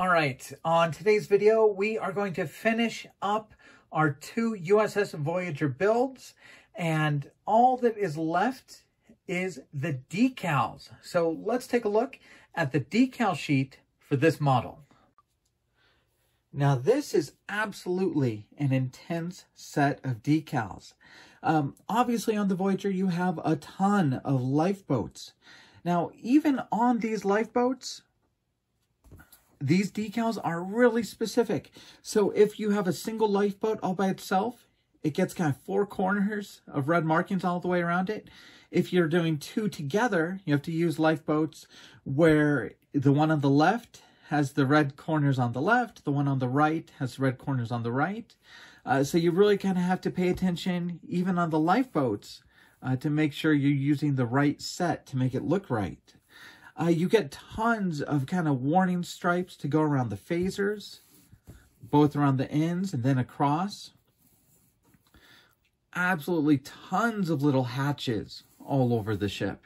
All right, on today's video, we are going to finish up our two USS Voyager builds, and all that is left is the decals. So let's take a look at the decal sheet for this model. Now this is absolutely an intense set of decals. Um, obviously on the Voyager you have a ton of lifeboats. Now even on these lifeboats, these decals are really specific. So if you have a single lifeboat all by itself, it gets kind of four corners of red markings all the way around it. If you're doing two together, you have to use lifeboats where the one on the left has the red corners on the left, the one on the right has red corners on the right. Uh, so you really kind of have to pay attention, even on the lifeboats, uh, to make sure you're using the right set to make it look right. Uh, you get tons of kind of warning stripes to go around the phasers, both around the ends and then across. Absolutely tons of little hatches all over the ship.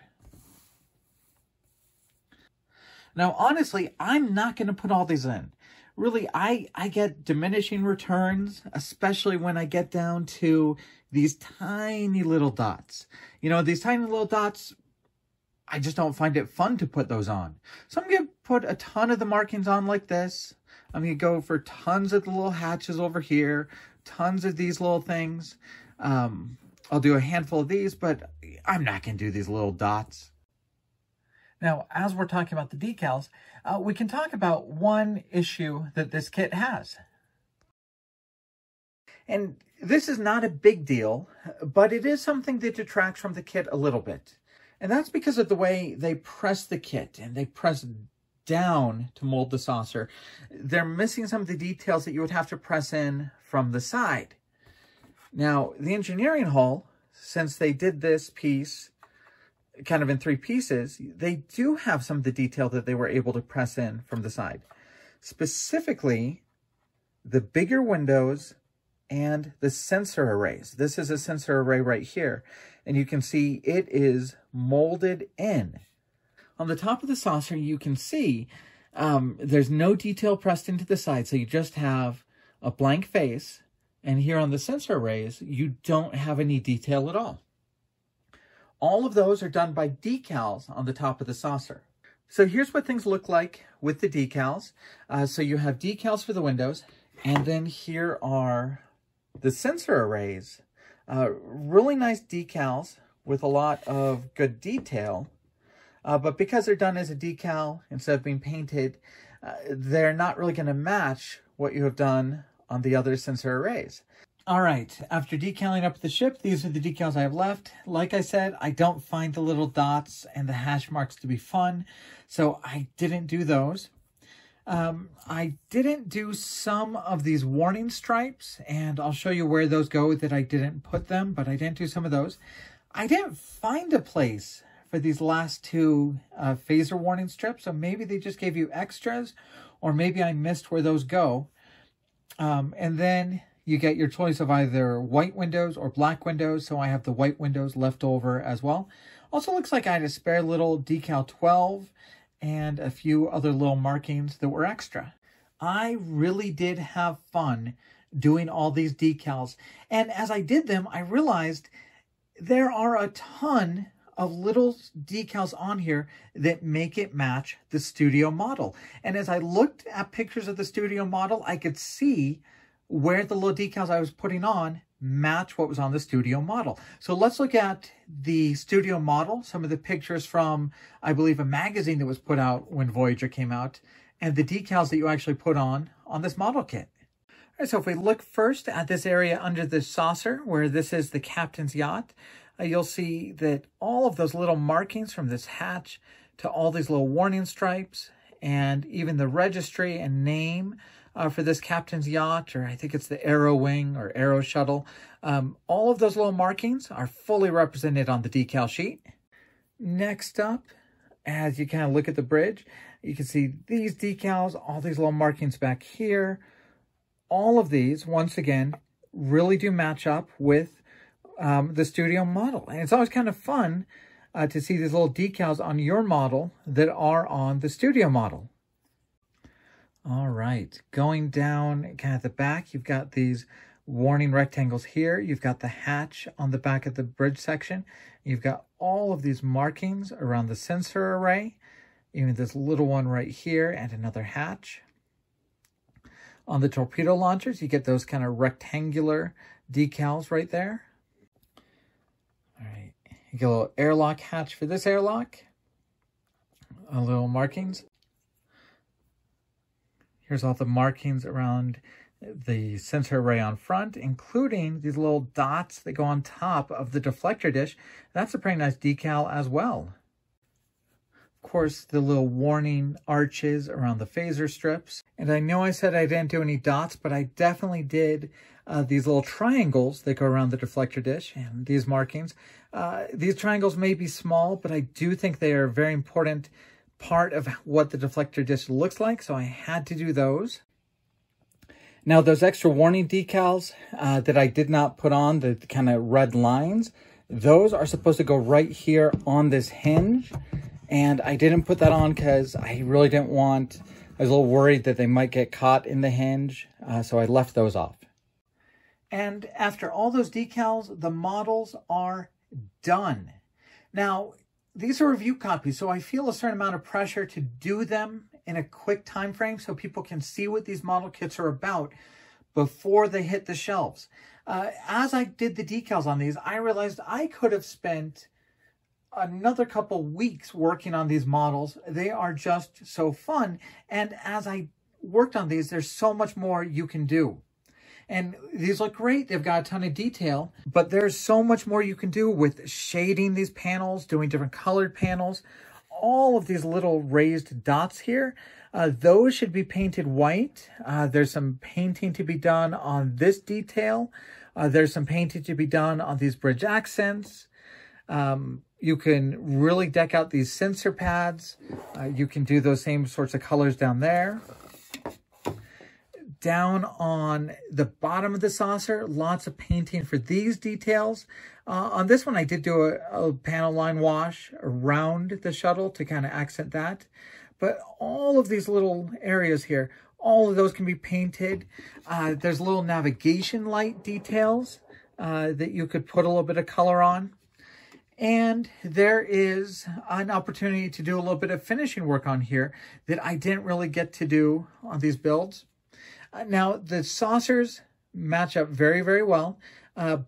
Now, honestly, I'm not going to put all these in. Really, I, I get diminishing returns, especially when I get down to these tiny little dots. You know, these tiny little dots, I just don't find it fun to put those on. So I'm going to put a ton of the markings on like this. I'm going to go for tons of the little hatches over here, tons of these little things. Um, I'll do a handful of these, but I'm not going to do these little dots. Now, as we're talking about the decals, uh, we can talk about one issue that this kit has. And this is not a big deal, but it is something that detracts from the kit a little bit. And that's because of the way they press the kit and they press down to mold the saucer. They're missing some of the details that you would have to press in from the side. Now, the engineering hull, since they did this piece kind of in three pieces, they do have some of the detail that they were able to press in from the side. Specifically, the bigger windows and the sensor arrays. This is a sensor array right here, and you can see it is molded in. On the top of the saucer, you can see um, there's no detail pressed into the side, so you just have a blank face, and here on the sensor arrays, you don't have any detail at all. All of those are done by decals on the top of the saucer. So here's what things look like with the decals. Uh, so you have decals for the windows, and then here are the sensor arrays. Uh, really nice decals with a lot of good detail. Uh, but because they're done as a decal instead of being painted, uh, they're not really going to match what you have done on the other sensor arrays. All right, after decaling up the ship, these are the decals I have left. Like I said, I don't find the little dots and the hash marks to be fun, so I didn't do those. Um, I didn't do some of these warning stripes, and I'll show you where those go that I didn't put them, but I didn't do some of those. I didn't find a place for these last two uh, phaser warning strips, so maybe they just gave you extras, or maybe I missed where those go. Um, and then you get your choice of either white windows or black windows. So I have the white windows left over as well. Also looks like I had a spare little decal 12 and a few other little markings that were extra. I really did have fun doing all these decals. And as I did them, I realized there are a ton of little decals on here that make it match the studio model. And as I looked at pictures of the studio model, I could see where the little decals I was putting on match what was on the studio model. So let's look at the studio model, some of the pictures from, I believe, a magazine that was put out when Voyager came out, and the decals that you actually put on on this model kit. All right, so if we look first at this area under the saucer, where this is the captain's yacht, uh, you'll see that all of those little markings from this hatch to all these little warning stripes and even the registry and name uh, for this captain's yacht, or I think it's the Aerowing or Aeroshuttle. Um, all of those little markings are fully represented on the decal sheet. Next up, as you kind of look at the bridge, you can see these decals, all these little markings back here. All of these, once again, really do match up with um, the studio model. And it's always kind of fun uh, to see these little decals on your model that are on the studio model. All right, going down kind of the back, you've got these warning rectangles here. You've got the hatch on the back of the bridge section. You've got all of these markings around the sensor array, even this little one right here and another hatch. On the torpedo launchers, you get those kind of rectangular decals right there. All right, you get a little airlock hatch for this airlock. A little markings. Here's all the markings around the sensor array on front, including these little dots that go on top of the deflector dish. That's a pretty nice decal as well. Of course, the little warning arches around the phaser strips. And I know I said I didn't do any dots, but I definitely did uh, these little triangles that go around the deflector dish and these markings. Uh, these triangles may be small, but I do think they are very important part of what the deflector dish looks like, so I had to do those. Now, those extra warning decals uh, that I did not put on, the kind of red lines, those are supposed to go right here on this hinge. And I didn't put that on because I really didn't want, I was a little worried that they might get caught in the hinge. Uh, so I left those off. And after all those decals, the models are done. Now, these are review copies, so I feel a certain amount of pressure to do them in a quick time frame so people can see what these model kits are about before they hit the shelves. Uh, as I did the decals on these, I realized I could have spent another couple weeks working on these models. They are just so fun. And as I worked on these, there's so much more you can do. And these look great. They've got a ton of detail, but there's so much more you can do with shading these panels, doing different colored panels, all of these little raised dots here. Uh, those should be painted white. Uh, there's some painting to be done on this detail. Uh, there's some painting to be done on these bridge accents. Um, you can really deck out these sensor pads. Uh, you can do those same sorts of colors down there. Down on the bottom of the saucer, lots of painting for these details. Uh, on this one, I did do a, a panel line wash around the shuttle to kind of accent that. But all of these little areas here, all of those can be painted. Uh, there's little navigation light details uh, that you could put a little bit of color on. And there is an opportunity to do a little bit of finishing work on here that I didn't really get to do on these builds. Uh, now, the saucers match up very, very well. Uh,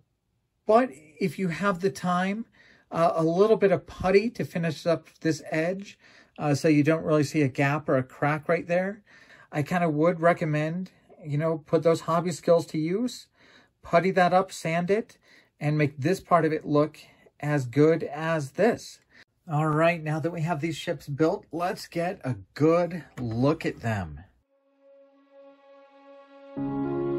but if you have the time, uh, a little bit of putty to finish up this edge uh, so you don't really see a gap or a crack right there. I kind of would recommend, you know, put those hobby skills to use, putty that up, sand it, and make this part of it look as good as this. All right, now that we have these ships built, let's get a good look at them. Thank you.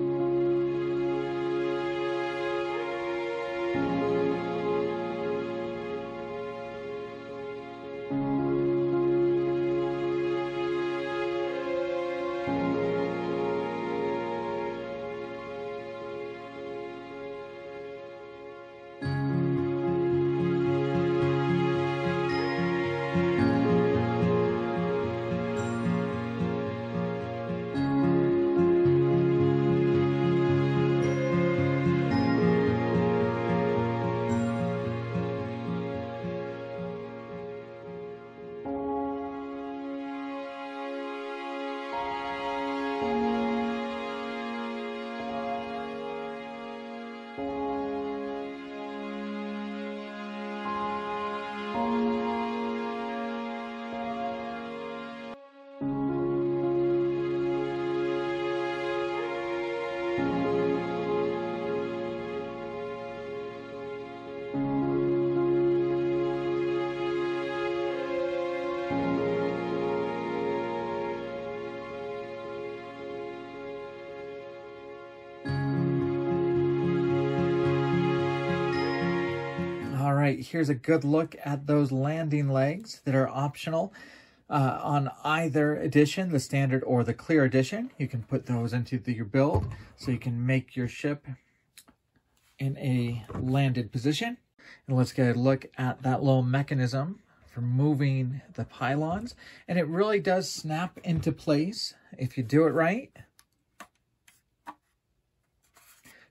Right, here's a good look at those landing legs that are optional. Uh, on either edition, the standard or the clear edition. You can put those into the, your build so you can make your ship in a landed position. And let's get a look at that little mechanism for moving the pylons. And it really does snap into place if you do it right.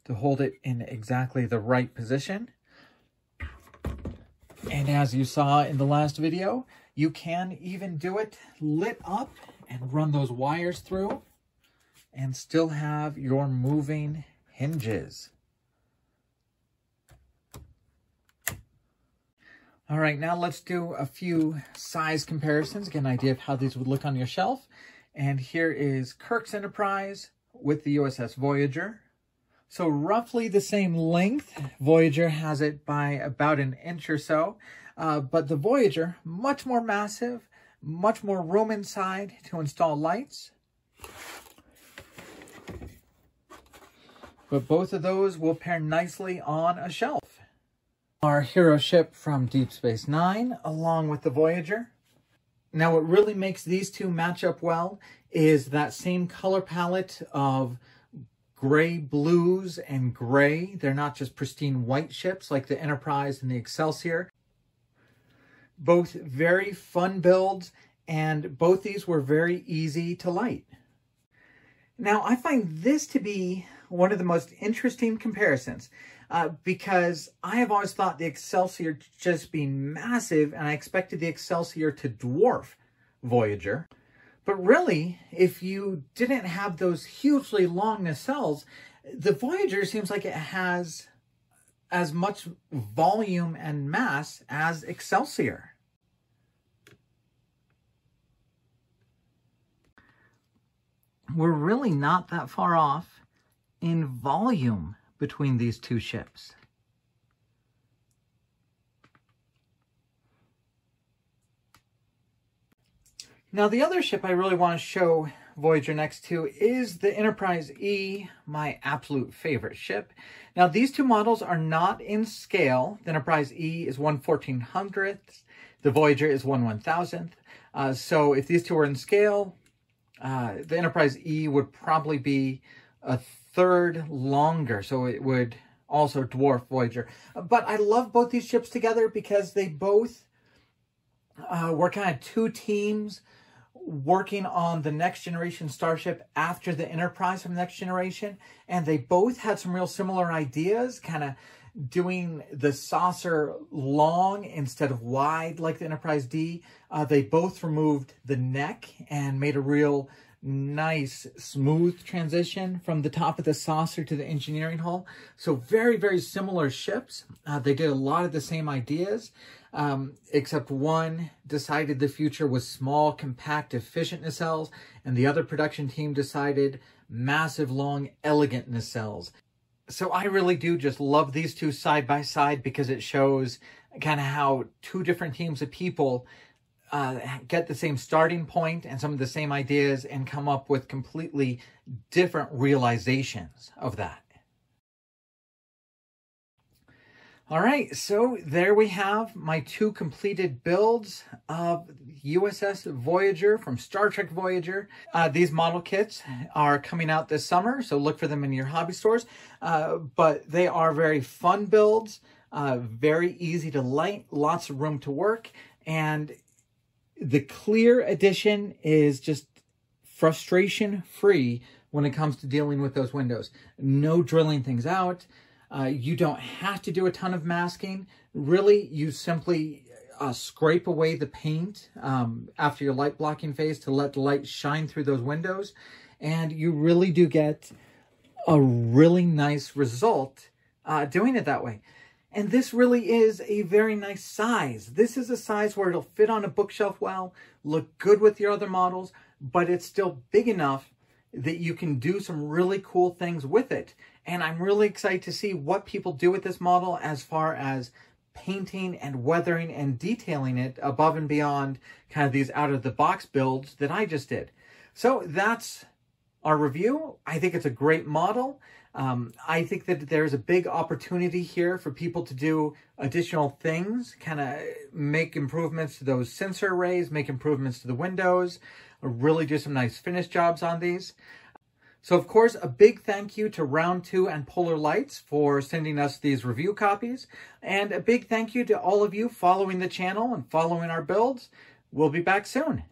To hold it in exactly the right position. And as you saw in the last video, you can even do it lit up and run those wires through and still have your moving hinges. All right, now let's do a few size comparisons, get an idea of how these would look on your shelf. And here is Kirk's Enterprise with the USS Voyager. So roughly the same length. Voyager has it by about an inch or so. Uh, but the Voyager, much more massive, much more room inside to install lights. But both of those will pair nicely on a shelf. Our hero ship from Deep Space Nine, along with the Voyager. Now, what really makes these two match up well is that same color palette of gray blues and gray. They're not just pristine white ships like the Enterprise and the Excelsior. Both very fun builds, and both these were very easy to light. Now, I find this to be one of the most interesting comparisons uh, because I have always thought the Excelsior just being massive, and I expected the Excelsior to dwarf Voyager. But really, if you didn't have those hugely long nacelles, the Voyager seems like it has as much volume and mass as Excelsior. We're really not that far off in volume between these two ships. Now, the other ship I really want to show Voyager next to is the Enterprise E, my absolute favorite ship. Now, these two models are not in scale. The Enterprise E is 1 1400th, the Voyager is 1 1000th. Uh, so if these two were in scale, uh, the Enterprise E would probably be a third longer, so it would also dwarf Voyager. But I love both these ships together because they both uh, were kind of two teams working on the next generation starship after the Enterprise from Next Generation, and they both had some real similar ideas, kind of doing the saucer long instead of wide like the Enterprise D. Uh, they both removed the neck and made a real nice smooth transition from the top of the saucer to the engineering hull. So very, very similar ships. Uh, they did a lot of the same ideas um, except one decided the future was small, compact, efficient nacelles, and the other production team decided massive, long, elegant nacelles. So I really do just love these two side by side because it shows kind of how two different teams of people uh, get the same starting point and some of the same ideas and come up with completely different realizations of that. All right, so there we have my two completed builds of USS Voyager from Star Trek Voyager. Uh, these model kits are coming out this summer, so look for them in your hobby stores. Uh, but they are very fun builds, uh, very easy to light, lots of room to work, and the clear edition is just frustration free when it comes to dealing with those windows. No drilling things out. Uh, you don't have to do a ton of masking. Really, you simply uh, scrape away the paint um, after your light blocking phase to let the light shine through those windows. And you really do get a really nice result uh, doing it that way. And this really is a very nice size. This is a size where it'll fit on a bookshelf well, look good with your other models, but it's still big enough that you can do some really cool things with it. And I'm really excited to see what people do with this model as far as painting and weathering and detailing it above and beyond kind of these out of the box builds that I just did. So that's our review. I think it's a great model. Um, I think that there's a big opportunity here for people to do additional things, kind of make improvements to those sensor arrays, make improvements to the windows, really do some nice finish jobs on these. So, of course, a big thank you to Round 2 and Polar Lights for sending us these review copies. And a big thank you to all of you following the channel and following our builds. We'll be back soon.